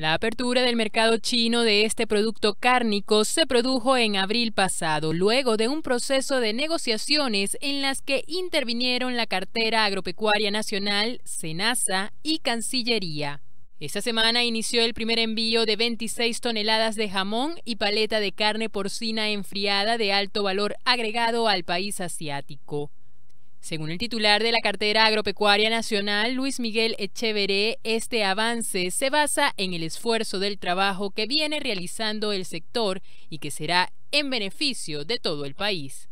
La apertura del mercado chino de este producto cárnico se produjo en abril pasado, luego de un proceso de negociaciones en las que intervinieron la cartera agropecuaria nacional, SENASA y Cancillería. Esta semana inició el primer envío de 26 toneladas de jamón y paleta de carne porcina enfriada de alto valor agregado al país asiático. Según el titular de la cartera agropecuaria nacional, Luis Miguel Echeveré, este avance se basa en el esfuerzo del trabajo que viene realizando el sector y que será en beneficio de todo el país.